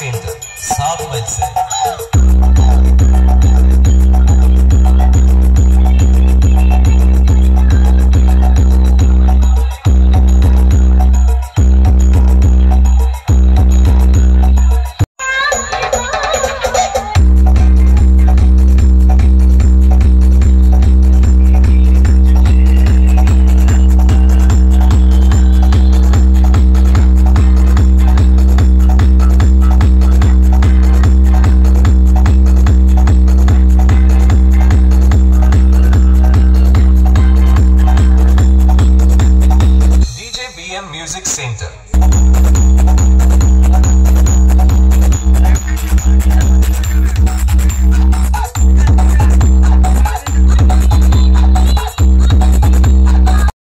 Center, South Wednesday. Music Center.